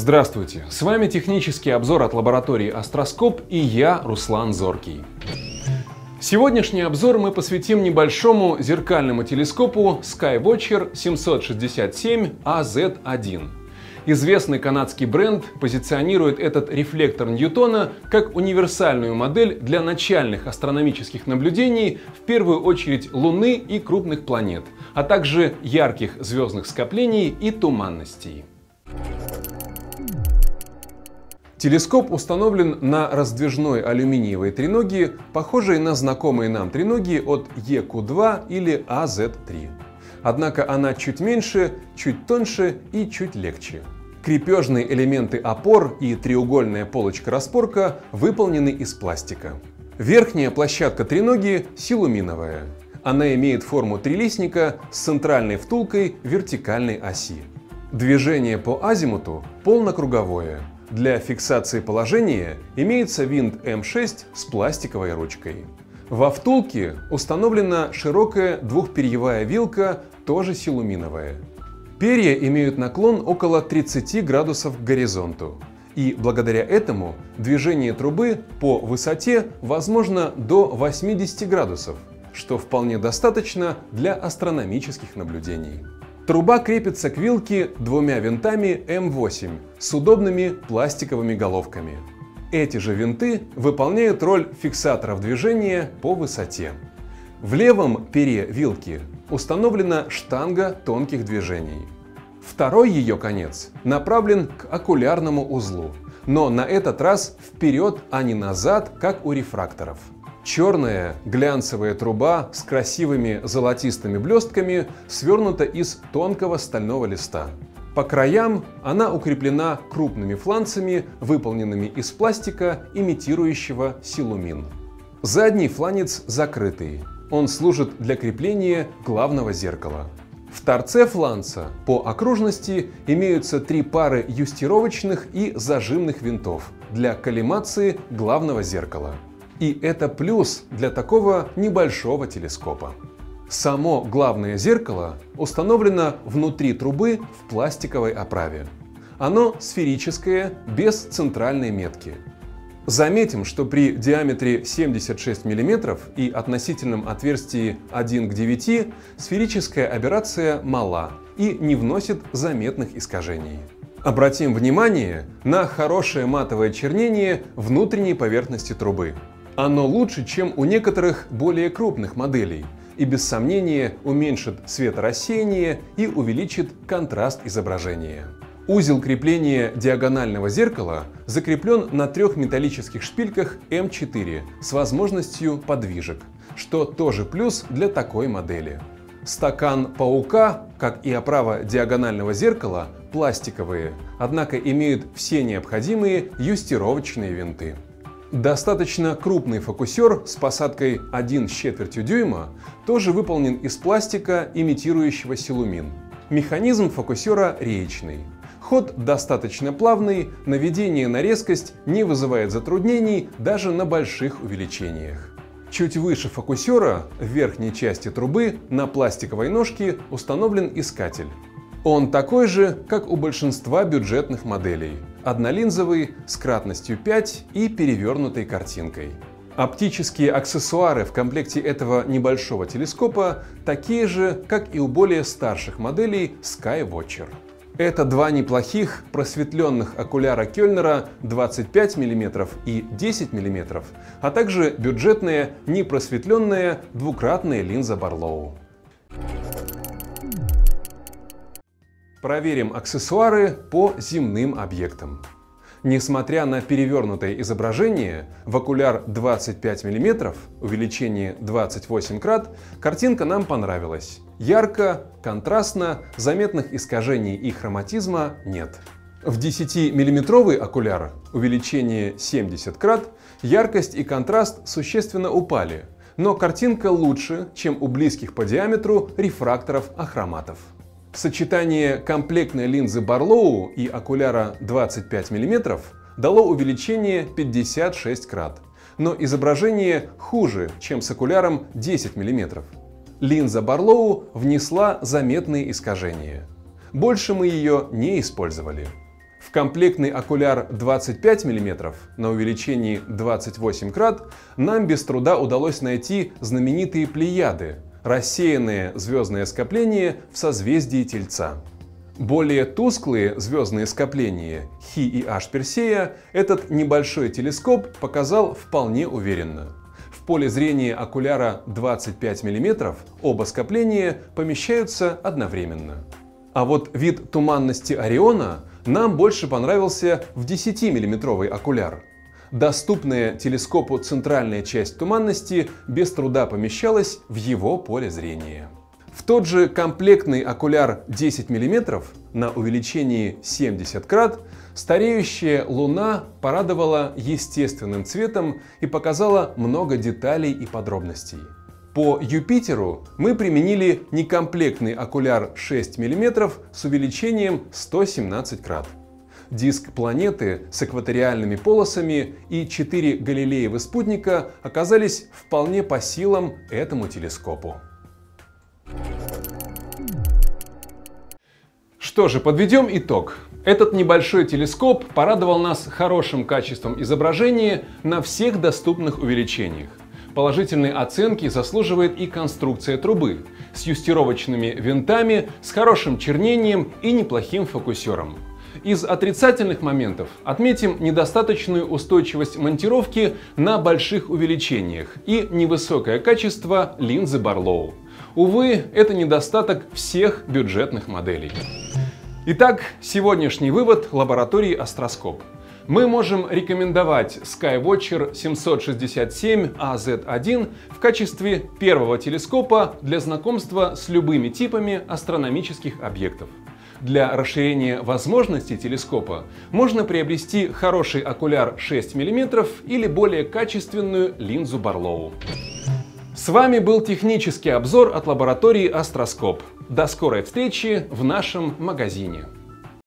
Здравствуйте! С вами технический обзор от лаборатории Астроскоп и я, Руслан Зоркий. Сегодняшний обзор мы посвятим небольшому зеркальному телескопу Skywatcher 767AZ1. Известный канадский бренд позиционирует этот рефлектор Ньютона как универсальную модель для начальных астрономических наблюдений, в первую очередь Луны и крупных планет, а также ярких звездных скоплений и туманностей. Телескоп установлен на раздвижной алюминиевой треноге, похожей на знакомые нам треноги от EQ2 или AZ3. Однако она чуть меньше, чуть тоньше и чуть легче. Крепежные элементы опор и треугольная полочка-распорка выполнены из пластика. Верхняя площадка треноги силуминовая. Она имеет форму трилистника с центральной втулкой вертикальной оси. Движение по азимуту полнокруговое. Для фиксации положения имеется винт М6 с пластиковой ручкой. Во втулке установлена широкая двухперьевая вилка, тоже силуминовая. Перья имеют наклон около 30 градусов к горизонту. И благодаря этому движение трубы по высоте возможно до 80 градусов, что вполне достаточно для астрономических наблюдений. Труба крепится к вилке двумя винтами М8 с удобными пластиковыми головками. Эти же винты выполняют роль фиксаторов движения по высоте. В левом пере вилки установлена штанга тонких движений. Второй ее конец направлен к окулярному узлу, но на этот раз вперед, а не назад, как у рефракторов. Черная глянцевая труба с красивыми золотистыми блестками свернута из тонкого стального листа. По краям она укреплена крупными фланцами, выполненными из пластика, имитирующего силумин. Задний фланец закрытый, он служит для крепления главного зеркала. В торце фланца по окружности имеются три пары юстировочных и зажимных винтов для коллимации главного зеркала. И это плюс для такого небольшого телескопа. Само главное зеркало установлено внутри трубы в пластиковой оправе. Оно сферическое, без центральной метки. Заметим, что при диаметре 76 мм и относительном отверстии 1 к 9 сферическая аберрация мала и не вносит заметных искажений. Обратим внимание на хорошее матовое чернение внутренней поверхности трубы. Оно лучше, чем у некоторых более крупных моделей и без сомнения уменьшит светорассеяние и увеличит контраст изображения. Узел крепления диагонального зеркала закреплен на трех металлических шпильках М4 с возможностью подвижек, что тоже плюс для такой модели. Стакан паука, как и оправа диагонального зеркала, пластиковые, однако имеют все необходимые юстировочные винты. Достаточно крупный фокусер с посадкой 1 с четвертью дюйма тоже выполнен из пластика, имитирующего силумин. Механизм фокусера реечный. Ход достаточно плавный, наведение на резкость не вызывает затруднений даже на больших увеличениях. Чуть выше фокусера, в верхней части трубы, на пластиковой ножке установлен искатель. Он такой же, как у большинства бюджетных моделей. Однолинзовый, с кратностью 5 и перевернутой картинкой. Оптические аксессуары в комплекте этого небольшого телескопа такие же, как и у более старших моделей Skywatcher. Это два неплохих просветленных окуляра Кёльнера 25 мм и 10 мм, а также бюджетная непросветленная двукратная линза Барлоу. Проверим аксессуары по земным объектам. Несмотря на перевернутое изображение, в окуляр 25 мм, увеличение 28 крат, картинка нам понравилась. Ярко, контрастно, заметных искажений и хроматизма нет. В 10-миллиметровый окуляр, увеличение 70 крат, яркость и контраст существенно упали, но картинка лучше, чем у близких по диаметру рефракторов ахроматов. Сочетание комплектной линзы Барлоу и окуляра 25 мм дало увеличение 56 крат, но изображение хуже, чем с окуляром 10 мм. Линза Барлоу внесла заметные искажения. Больше мы ее не использовали. В комплектный окуляр 25 мм на увеличении 28 крат нам без труда удалось найти знаменитые плеяды, рассеянные звездные скопления в созвездии Тельца. Более тусклые звездные скопления Хи и H Персея этот небольшой телескоп показал вполне уверенно. В поле зрения окуляра 25 мм оба скопления помещаются одновременно. А вот вид туманности Ориона нам больше понравился в 10-миллиметровый окуляр. Доступная телескопу центральная часть туманности без труда помещалась в его поле зрения. В тот же комплектный окуляр 10 мм на увеличении 70 крат стареющая Луна порадовала естественным цветом и показала много деталей и подробностей. По Юпитеру мы применили некомплектный окуляр 6 мм с увеличением 117 крат. Диск планеты с экваториальными полосами и 4 Галилеевы спутника оказались вполне по силам этому телескопу. Что же, подведем итог. Этот небольшой телескоп порадовал нас хорошим качеством изображения на всех доступных увеличениях. Положительной оценки заслуживает и конструкция трубы с юстировочными винтами, с хорошим чернением и неплохим фокусером. Из отрицательных моментов отметим недостаточную устойчивость монтировки на больших увеличениях и невысокое качество линзы Барлоу. Увы, это недостаток всех бюджетных моделей. Итак, сегодняшний вывод лаборатории Астроскоп. Мы можем рекомендовать Skywatcher 767AZ1 в качестве первого телескопа для знакомства с любыми типами астрономических объектов. Для расширения возможностей телескопа можно приобрести хороший окуляр 6 мм или более качественную линзу Барлоу. С вами был технический обзор от лаборатории Астроскоп. До скорой встречи в нашем магазине.